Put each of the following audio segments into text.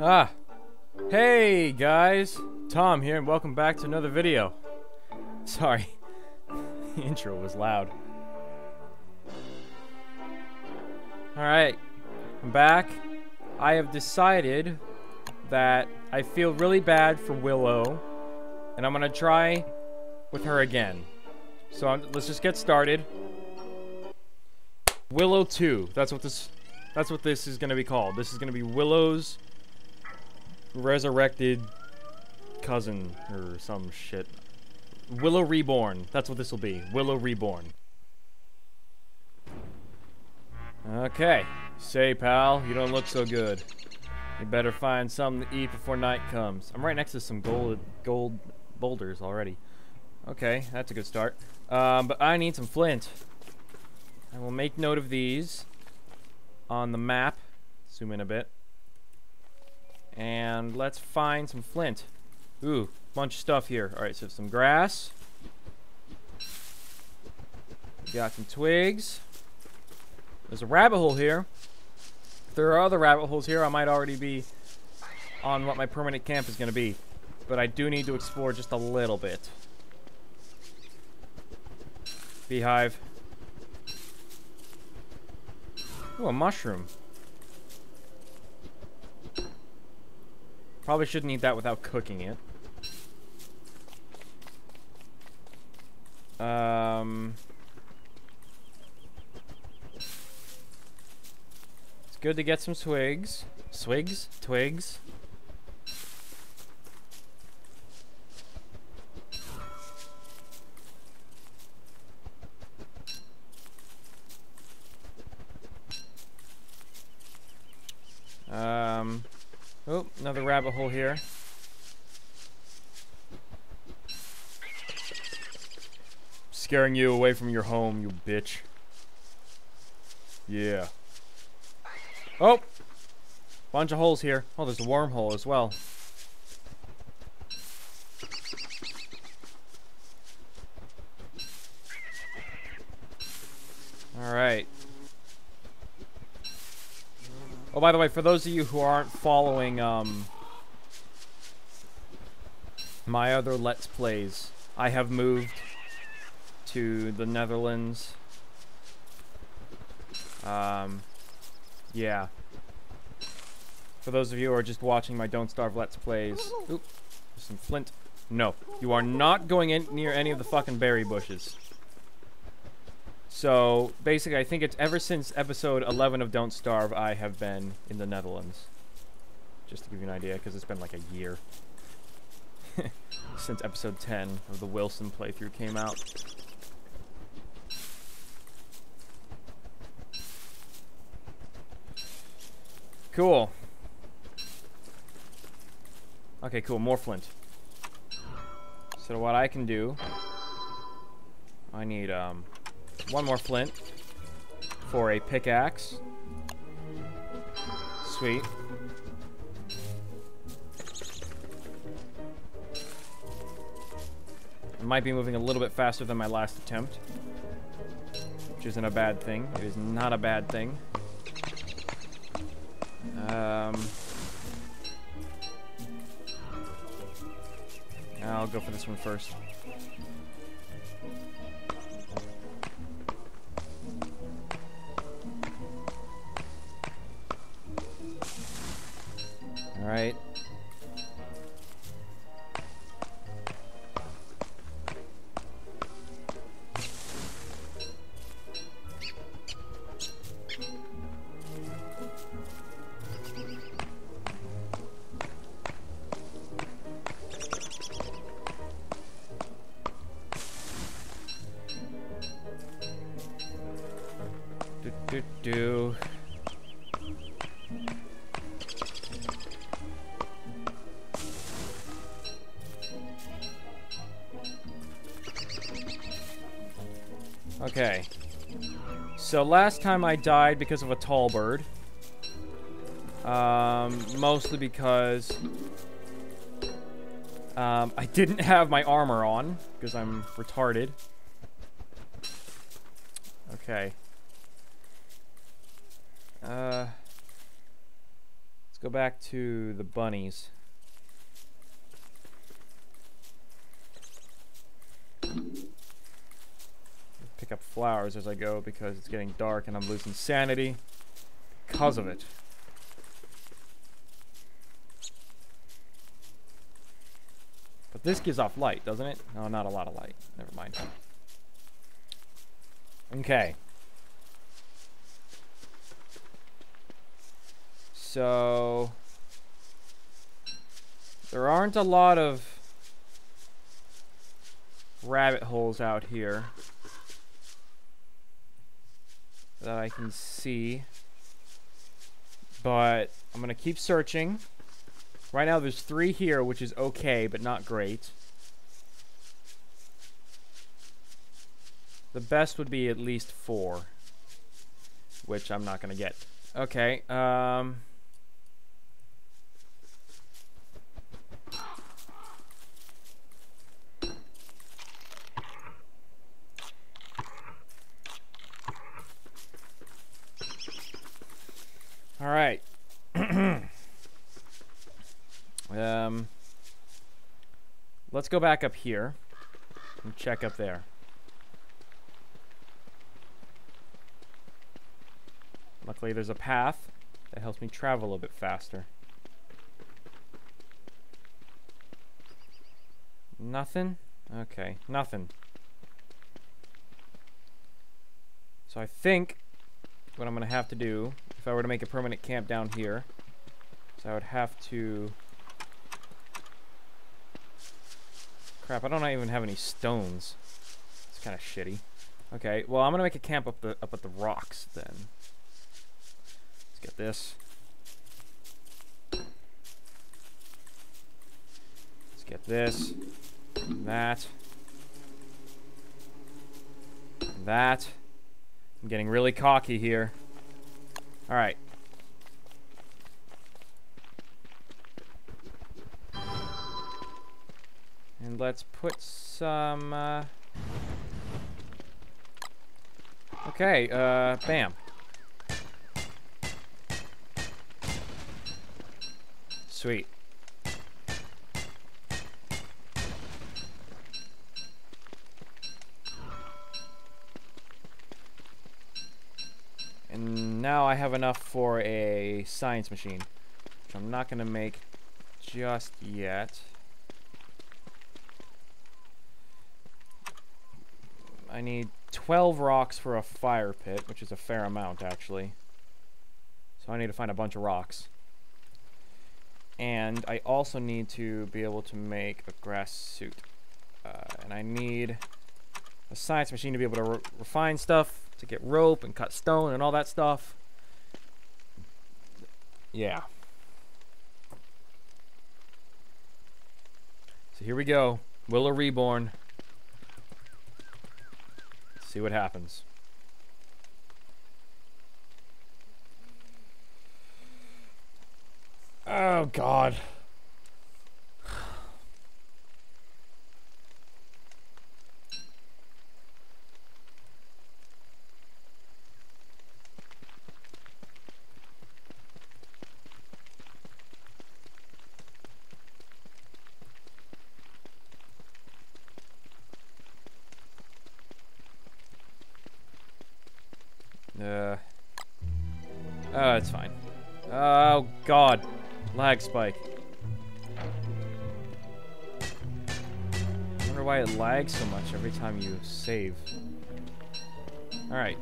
Ah. Hey, guys. Tom here, and welcome back to another video. Sorry. the intro was loud. Alright. I'm back. I have decided that I feel really bad for Willow, and I'm gonna try with her again. So I'm, let's just get started. Willow 2. That's what this that's what this is to be called. This is to be Willow's resurrected cousin or some shit. Willow Reborn. That's what this will be. Willow Reborn. Okay. Say, pal, you don't look so good. You better find something to eat before night comes. I'm right next to some gold gold boulders already. Okay, that's a good start. Um, but I need some flint. I will make note of these on the map. Zoom in a bit. And let's find some flint. Ooh, bunch of stuff here. Alright, so some grass. Got some twigs. There's a rabbit hole here. If there are other rabbit holes here, I might already be on what my permanent camp is going to be. But I do need to explore just a little bit. Beehive. Oh, a mushroom. Probably shouldn't eat that without cooking it. Um... It's good to get some twigs. Swigs? Twigs? Um, oh, another rabbit hole here. Scaring you away from your home, you bitch. Yeah. Oh! Bunch of holes here. Oh, there's a wormhole as well. Alright. Oh, by the way, for those of you who aren't following um, my other Let's Plays, I have moved to the Netherlands. Um, yeah. For those of you who are just watching my Don't Starve Let's Plays, oop, some flint. No, you are not going in near any of the fucking berry bushes. So basically, I think it's ever since episode 11 of Don't Starve, I have been in the Netherlands. Just to give you an idea, because it's been like a year since episode 10 of the Wilson playthrough came out. Cool. Okay, cool. More flint. So what I can do... I need, um one more flint for a pickaxe. Sweet. I might be moving a little bit faster than my last attempt. Which isn't a bad thing. It is not a bad thing. Um, I'll go for this one first. Okay. So last time I died because of a tall bird. Um, mostly because um, I didn't have my armor on because I'm retarded. Okay. Uh, Let's go back to the bunnies. Pick up flowers as I go because it's getting dark and I'm losing sanity because of it. But this gives off light, doesn't it? No, not a lot of light. Never mind. Okay. So there aren't a lot of rabbit holes out here that I can see. But I'm going to keep searching. Right now there's three here, which is okay, but not great. The best would be at least four, which I'm not going to get. Okay, um... All right. um, let's go back up here and check up there. Luckily, there's a path that helps me travel a bit faster. Nothing? Okay, nothing. So I think what I'm going to have to do, if I were to make a permanent camp down here, so I would have to... Crap, I don't even have any stones. It's kind of shitty. Okay, well, I'm going to make a camp up the up at the rocks, then. Let's get this. Let's get this. And That. That. I'm getting really cocky here. Alright. And let's put some, uh... Okay, uh, bam. Sweet. And now I have enough for a science machine, which I'm not going to make just yet. I need 12 rocks for a fire pit, which is a fair amount, actually. So I need to find a bunch of rocks. And I also need to be able to make a grass suit. Uh, and I need a science machine to be able to re refine stuff to get rope and cut stone and all that stuff. Yeah. So here we go. Willow Reborn. See what happens. Oh, God. Uh. Oh, it's fine. Oh, God. Lag spike. I wonder why it lags so much every time you save. Alright.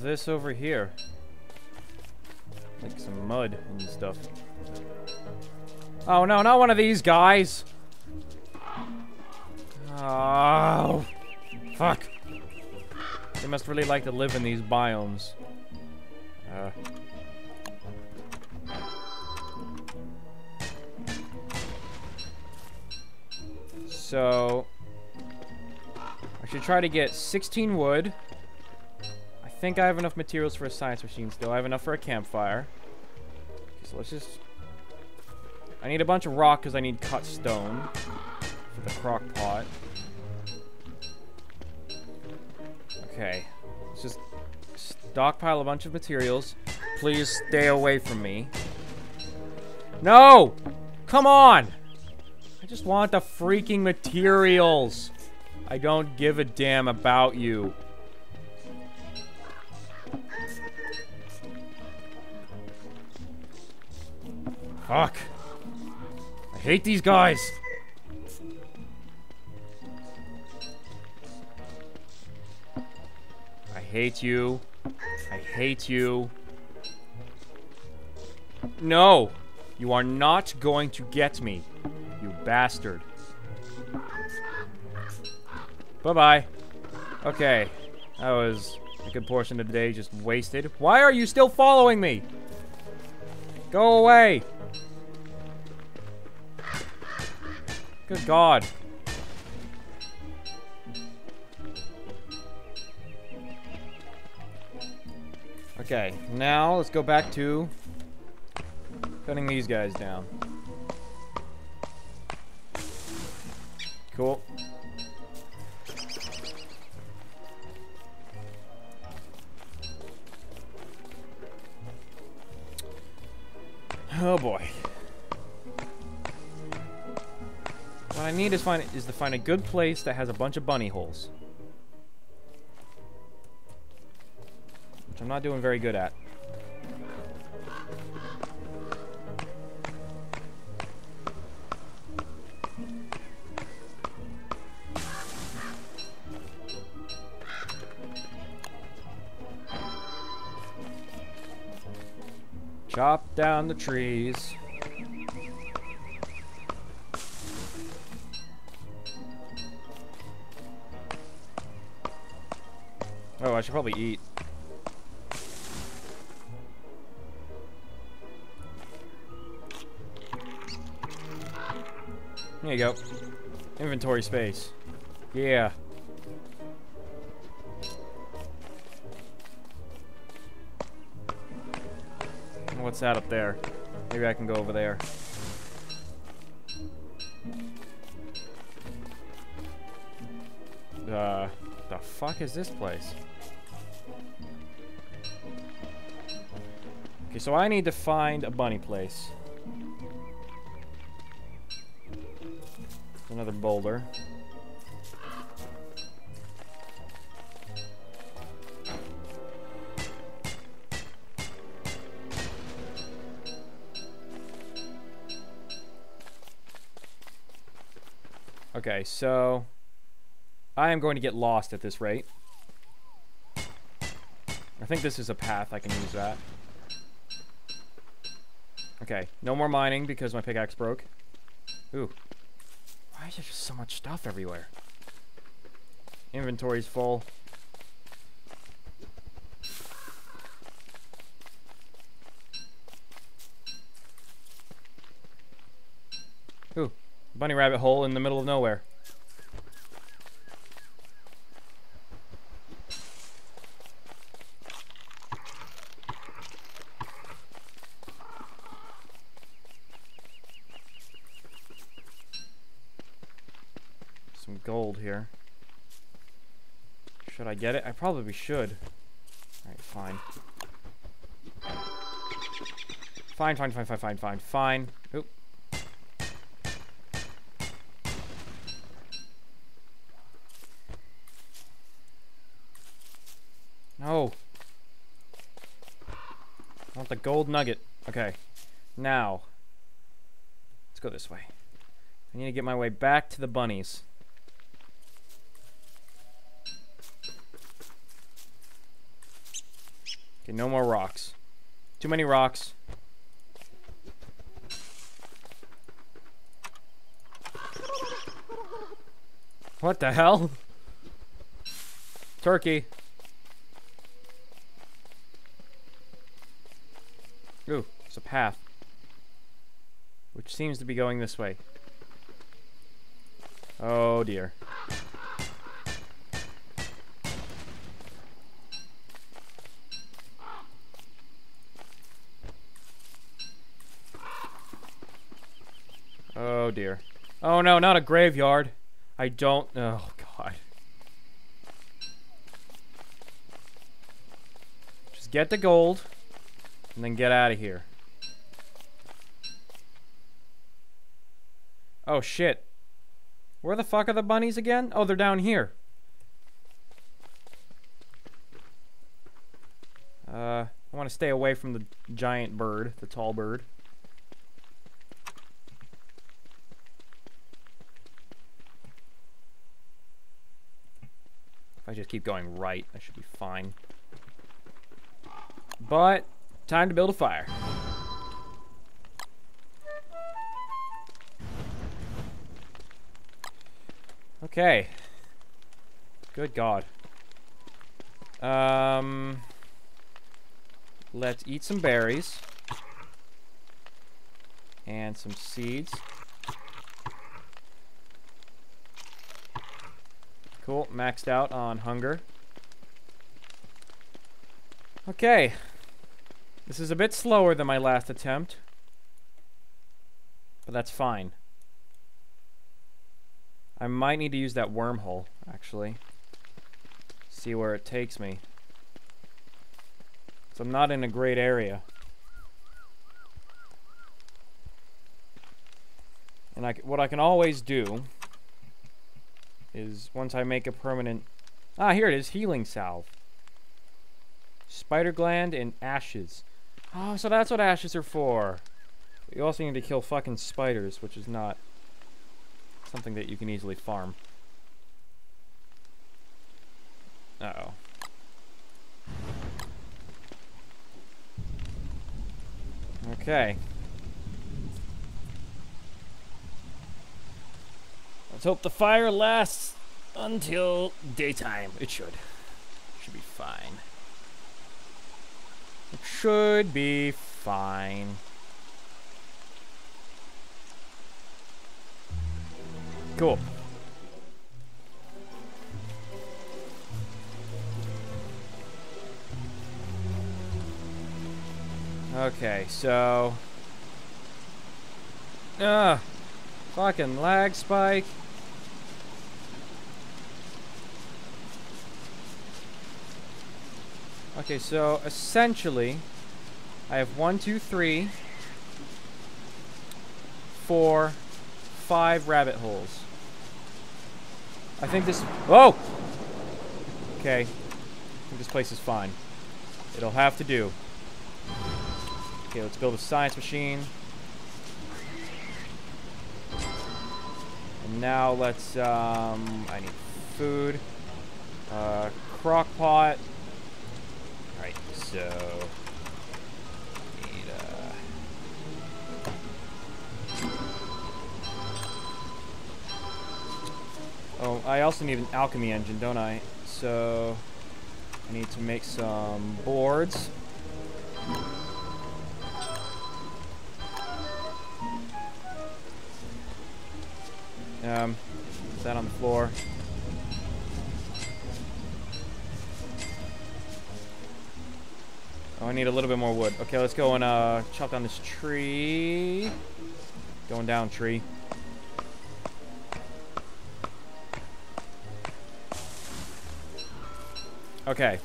This over here? Like some mud and stuff. Oh no, not one of these guys! Oh, fuck. They must really like to live in these biomes. Uh. So, I should try to get 16 wood. Think I have enough materials for a science machine still. I have enough for a campfire. So let's just... I need a bunch of rock because I need cut stone for the crock pot. Okay. Let's just stockpile a bunch of materials. Please stay away from me. No! Come on! I just want the freaking materials. I don't give a damn about you. Fuck. I hate these guys. I hate you. I hate you. No! You are not going to get me, you bastard. Bye-bye. Okay. That was a good portion of the day just wasted. Why are you still following me? Go away. Good God. Okay, now let's go back to cutting these guys down. Cool. Oh boy. I need is find is to find a good place that has a bunch of bunny holes. Which I'm not doing very good at. Chop down the trees. Oh, I should probably eat. There you go. Inventory space. Yeah. What's that up there? Maybe I can go over there. Fuck is this place? Okay, so I need to find a bunny place. Another boulder. Okay, so I am going to get lost at this rate. I think this is a path. I can use that. Okay, no more mining because my pickaxe broke. Ooh. Why is there just so much stuff everywhere? Inventory's full. Ooh, bunny rabbit hole in the middle of nowhere. Some gold here. Should I get it? I probably should. Alright, fine. Fine, fine, fine, fine, fine, fine, fine. Oop. No. I want the gold nugget. Okay. Now. Let's go this way. I need to get my way back to the bunnies. Okay, no more rocks. Too many rocks. What the hell? Turkey. Ooh, it's a path. Which seems to be going this way. Oh dear. Dear. Oh no, not a graveyard. I don't. Oh god. Just get the gold, and then get out of here. Oh shit. Where the fuck are the bunnies again? Oh, they're down here. Uh, I want to stay away from the giant bird, the tall bird. If I just keep going right, I should be fine. But, time to build a fire. Okay. Good God. Um, let's eat some berries. And some seeds. Cool, maxed out on hunger. Okay. This is a bit slower than my last attempt. But that's fine. I might need to use that wormhole, actually. See where it takes me. So I'm not in a great area. And I, what I can always do is once I make a permanent... Ah, here it is, healing salve. Spider gland and ashes. Oh, so that's what ashes are for. You also need to kill fucking spiders, which is not something that you can easily farm. Uh-oh. Okay. Let's hope the fire lasts until daytime. It should. Should be fine. It should be fine. Cool. Okay, so... Ah, fucking lag spike. Okay, so essentially, I have one, two, three, four, five rabbit holes. I think this... Whoa! Okay. I think this place is fine. It'll have to do. Okay, let's build a science machine. And now let's, um... I need food. Uh, crock pot. So... Oh, I also need an alchemy engine, don't I? So, I need to make some boards. Um, that on the floor. Oh, I need a little bit more wood. Okay, let's go and uh, chop down this tree. Going down, tree. Okay.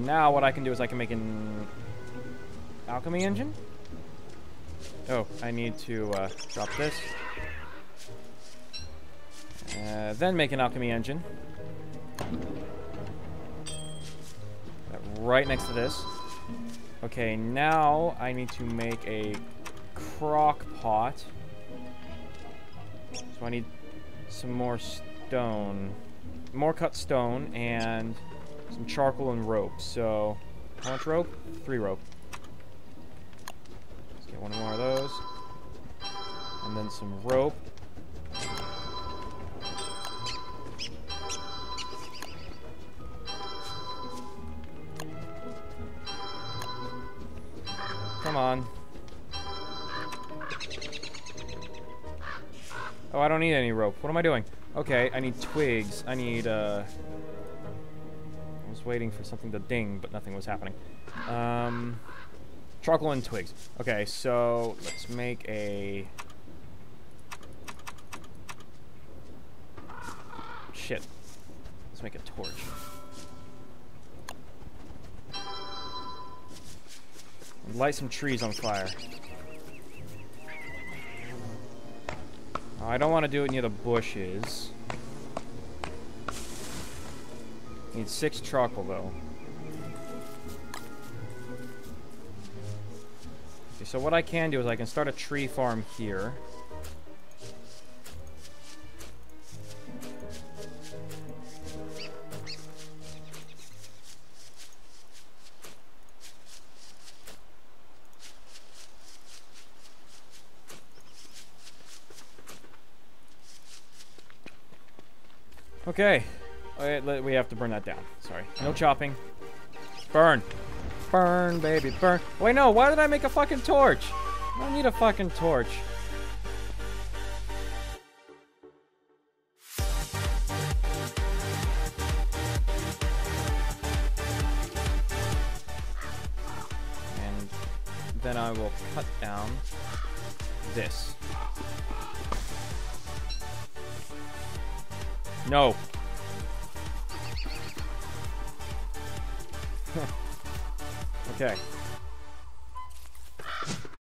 Now what I can do is I can make an alchemy engine. Oh, I need to uh, drop this. Uh, then make an alchemy engine. Right next to this. Okay, now I need to make a crock pot. So I need some more stone. More cut stone and some charcoal and rope. So, how much rope? Three rope. Let's get one more of those. And then some rope. I don't need any rope. What am I doing? Okay, I need twigs. I need, uh... I was waiting for something to ding, but nothing was happening. Um... Charcoal and twigs. Okay, so let's make a... Shit. Let's make a torch. Light some trees on fire. Oh, I don't want to do it near the bushes. Need six charcoal though. Okay, so what I can do is I can start a tree farm here. Okay. We have to burn that down. Sorry. No chopping. Burn. Burn, baby, burn. Wait, no. Why did I make a fucking torch? I don't need a fucking torch. And then I will cut down this. No.